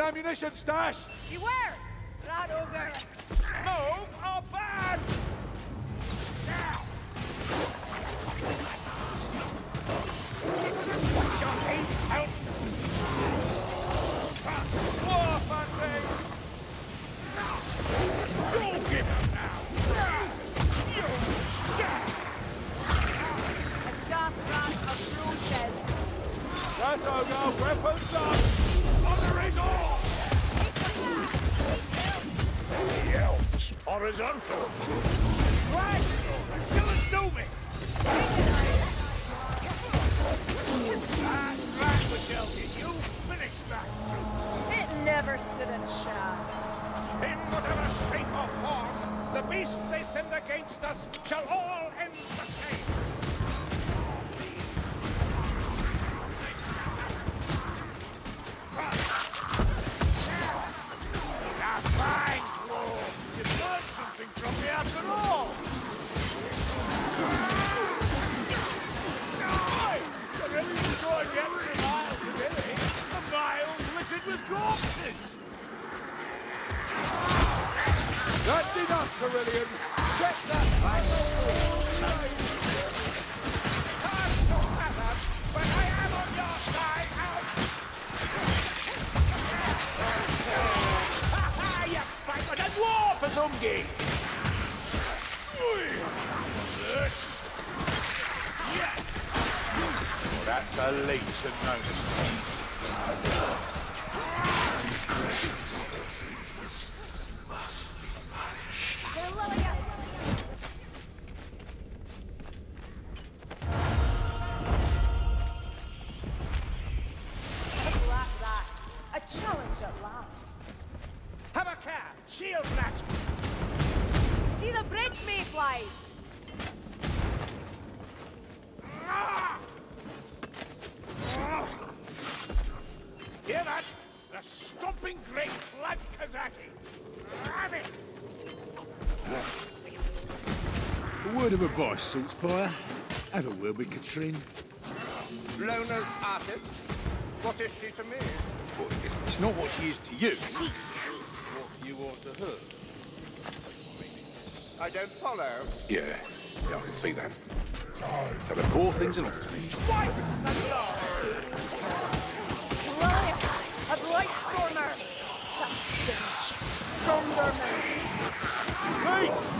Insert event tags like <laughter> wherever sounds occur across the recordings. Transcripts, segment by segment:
an ammunition stash! Beware! Rat ogre! Move or burn! Now! Your help! War funding! You'll give up now! A gas rat approaches! That's Ogre, weapons up! Honor is all! Right! You that! It never stood a chance. In whatever shape or form, the beasts they send against us shall all end the same. After all. To go the Nile today. Nile's littered with corpses. That's enough, Kerillian! Get that back! I'm but I am on your side. You fight a. That's a leech and known A word of advice, Saltzpyre. Have a word with Katrine. Loner's artist? What is she to me? Well, it's, not what she is to you. What you are to her? I don't follow. Yeah, yeah, I can see that. So the poor things to me. Gloria! A blight stormer! That stench! Stormvermin!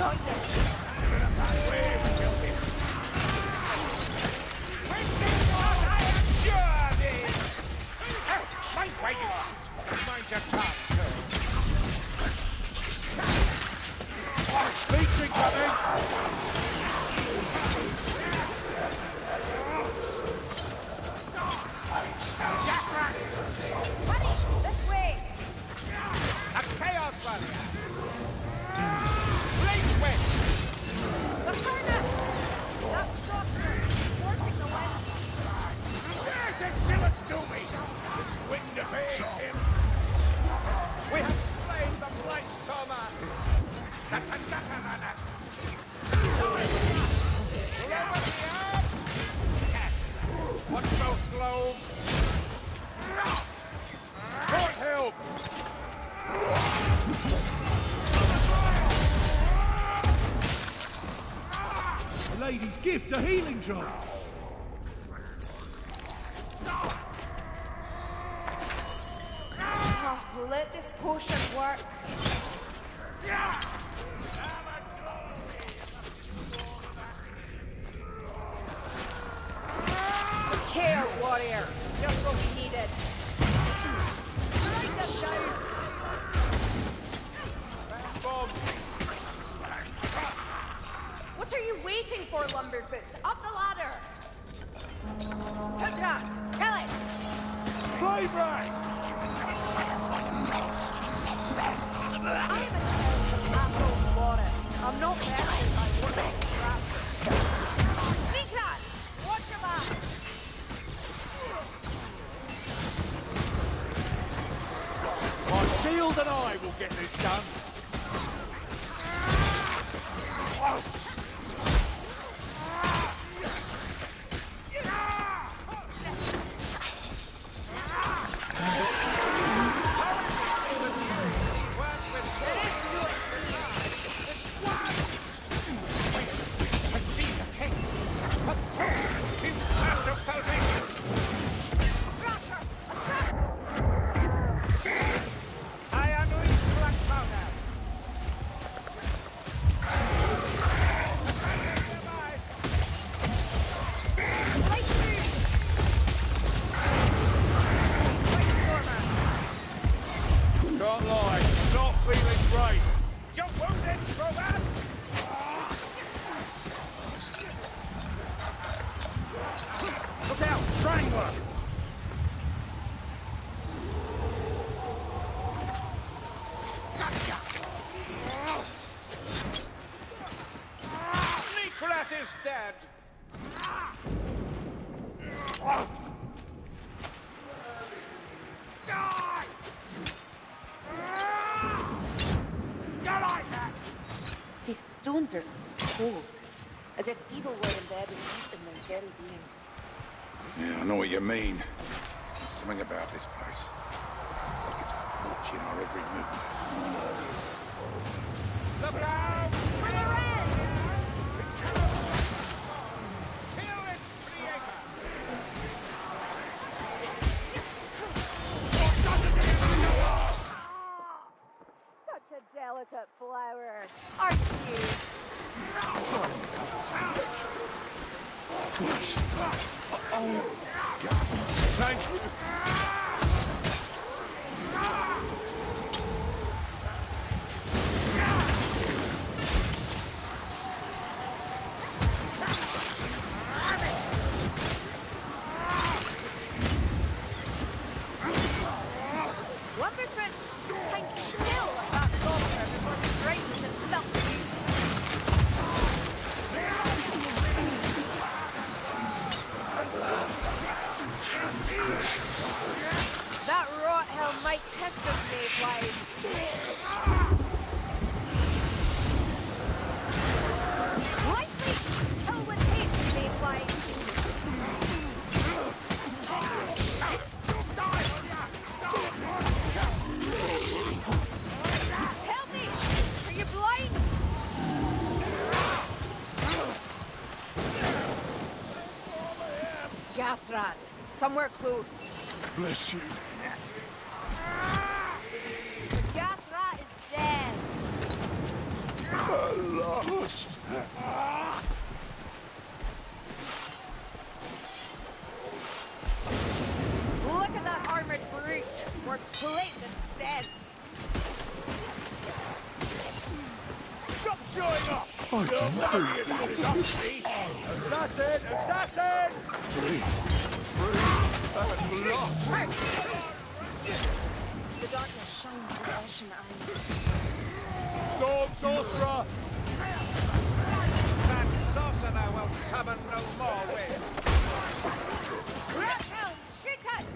Mind wind him. We have slain the Blightstormer. Watch those globes. Can't help! A lady's gift, a healing draught. For, Up the ladder! Hookrat! Kill it! Rat! I am a child of Apple Forest. I'm not vested by trapped. Sneak rat! Watch your back! My shield and I will get this done. Stones are cold, as if evil were embedded deep in their very being. Yeah, I know what you mean. There's something about this place. Like it's watching our every move. The brown We're in! kill its creator. Ah! Such a delicate flower. Aren't you? Thank you. That rot hell might test us, Mayflies. Gas rat. Somewhere close. Bless you. The gas rat is dead. Lost. Look at that armored brute. We're blatant sense. Stop showing off! I didn't do <laughs> Assassin! Assassin! The darkness ashen eyes. Storm Sorcerer! That sorcerer will summon no more shoot us!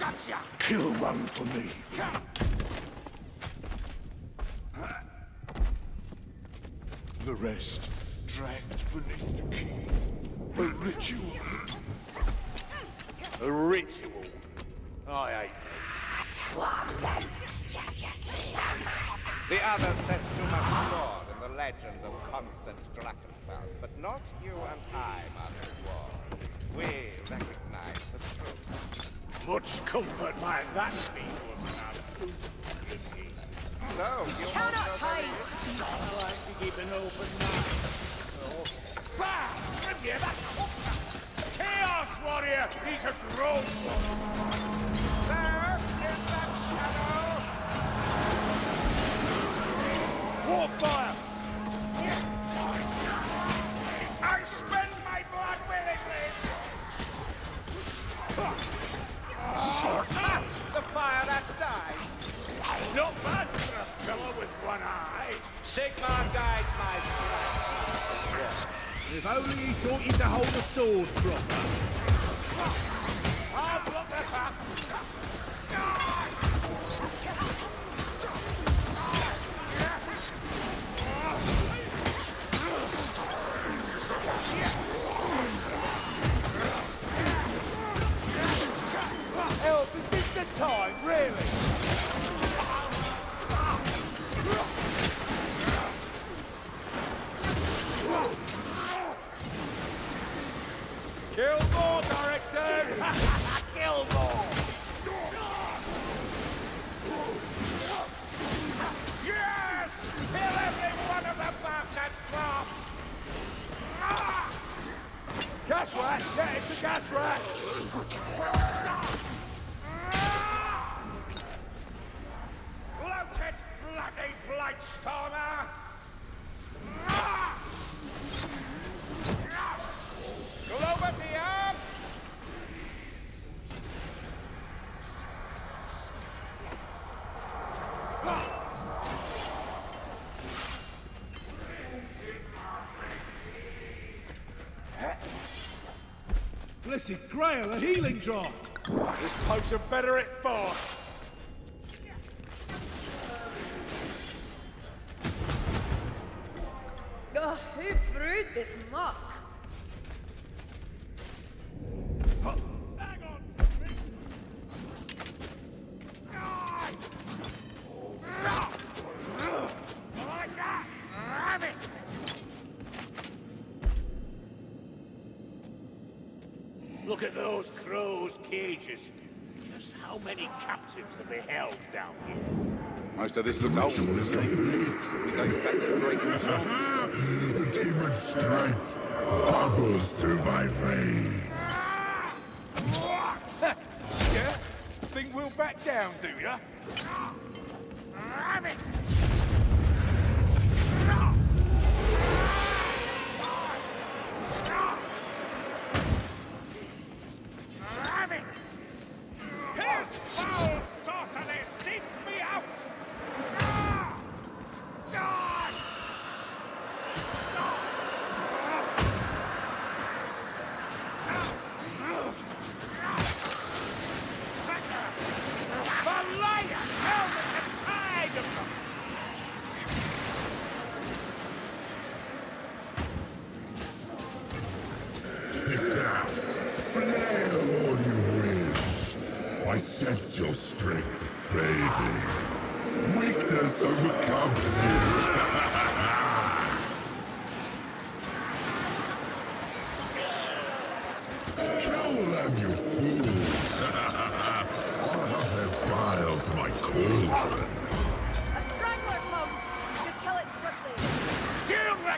Gotcha! Kill one for me. The rest dragged beneath the key. A ritual. A ritual. I hate The other set too much store in the legend of Constant Drachenfels, but not you and I, Mother Ward. We recognize the truth. Much comfort my that speech wasn't out of truth. So, you Count won't up know the tight! I like to keep an open mind. Oh. Bah! Give me that Chaos Warrior! He's a grown one! Sir, in that shadow! Warpfire! I spend my blood willingly. Ah, the fire that for a fellow with one eye. Sigmar guides my strike. If only he taught you to hold a sword proper. Rat! Get it to gas rat! Grail, a healing draught. This potion better it fast! Ugh, who brewed this muck? Hang on! Like that! Ram it! Look at those crows' cages. Just how many captives have they held down here? Most of this looks old, doesn't it? It dates back to the Great Renaissance. demon strength, bubbles through my veins. Yeah? Think we'll back down, do ya? Ram it!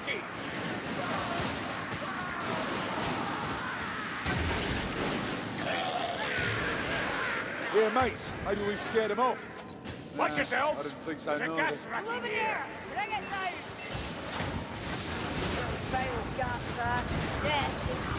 Shield, Reki! Yeah, mates. Maybe we've scared them off. Watch yourselves! I didn't think so, There's no. gas I'm rack in over here! here! Bring it down! Fail gas, sir. Death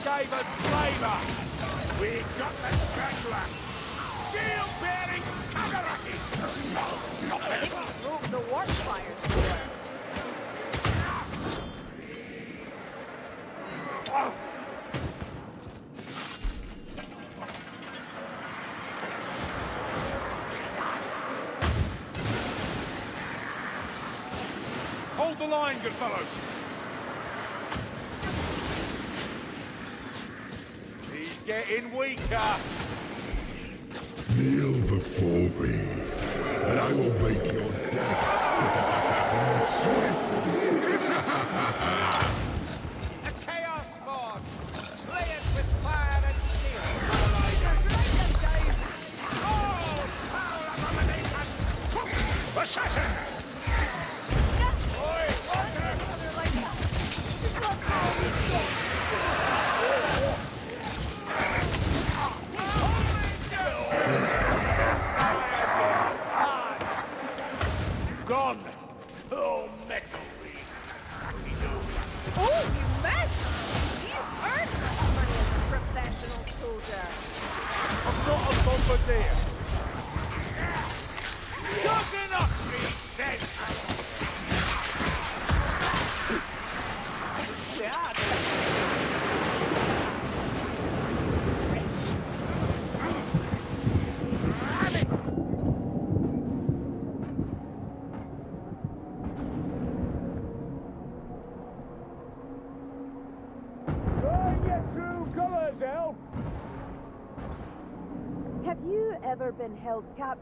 Skaven Slaver! We got the strangler! Shield bearing Tagaraki! Broke the fires. Hold the line, good fellows. Getting weaker! Kneel before me, and I will make your a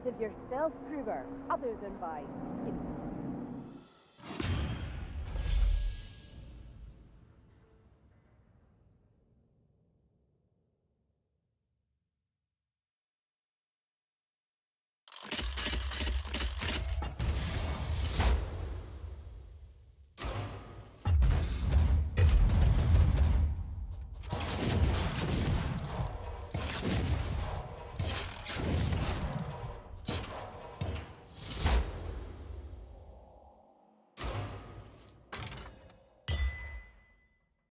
Captive yourself, Kruber, other than by,